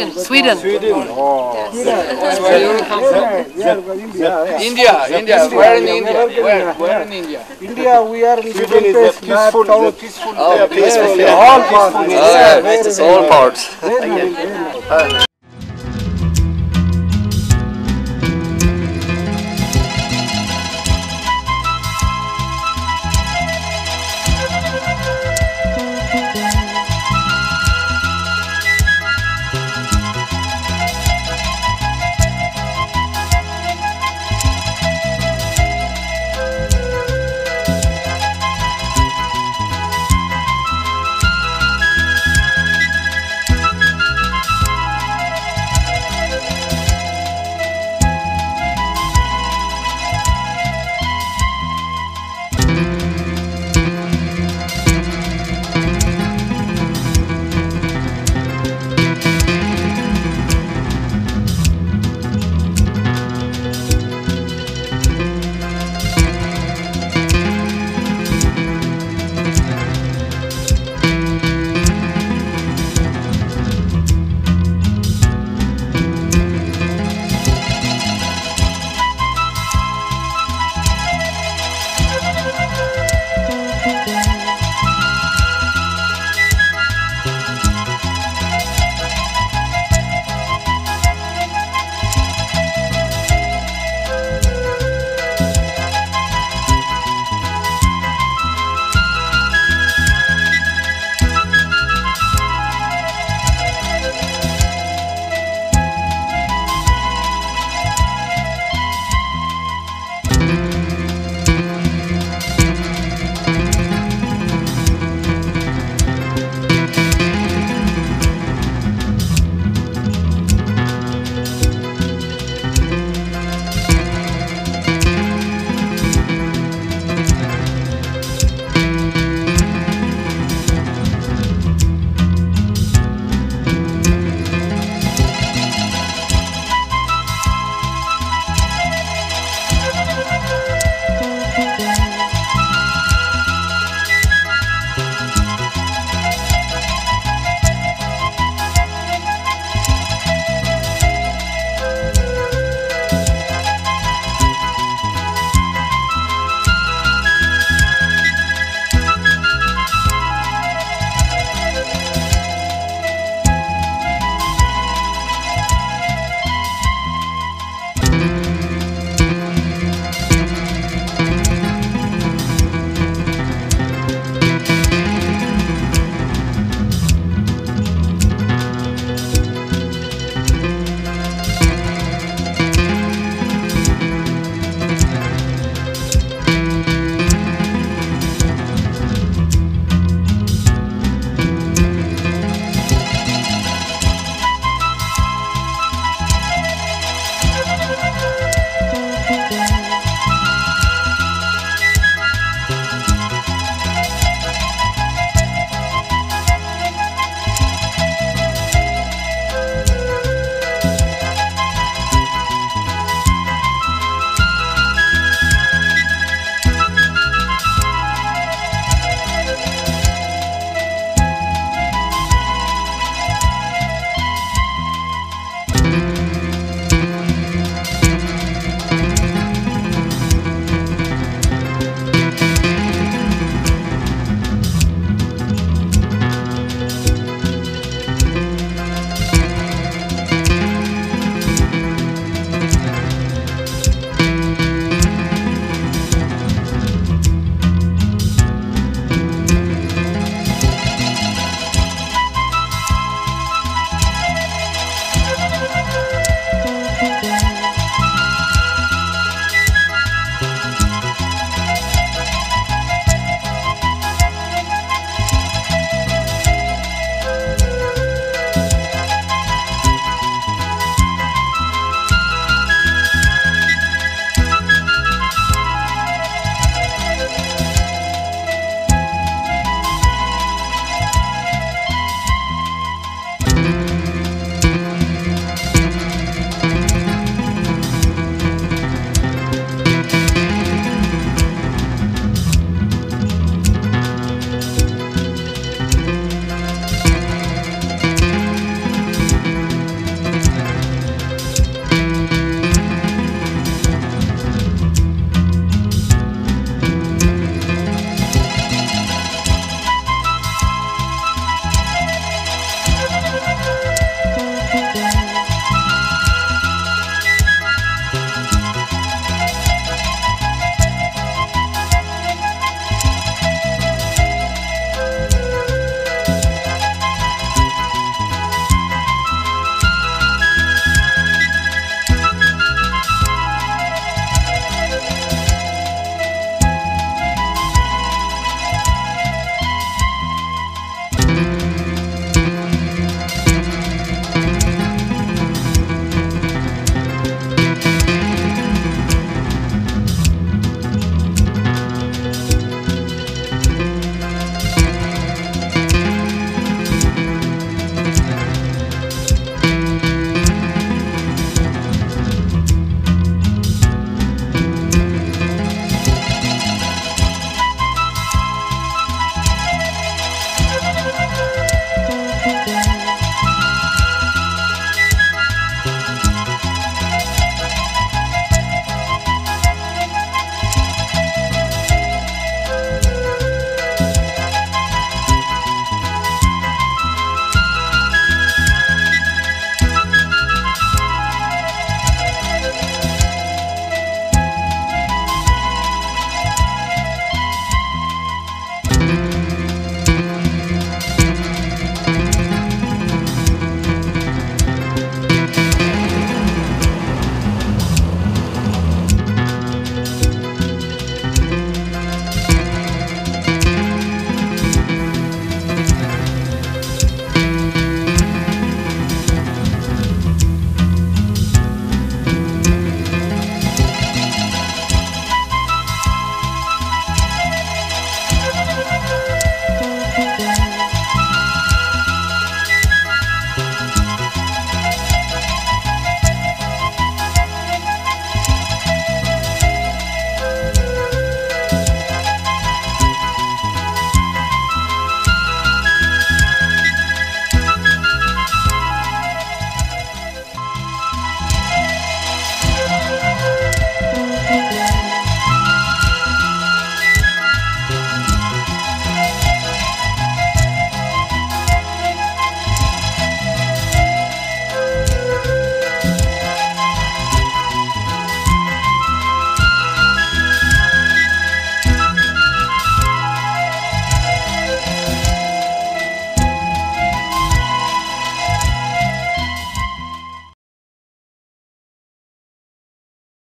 Sweden, Sweden. Sweden. Oh. Where you come from? India. India, Where in India? Where, where in India? India, we are in Sweden different is a peaceful, the peaceful. Oh, peaceful, peaceful. yeah. All parts. Oh, yeah, it's all parts.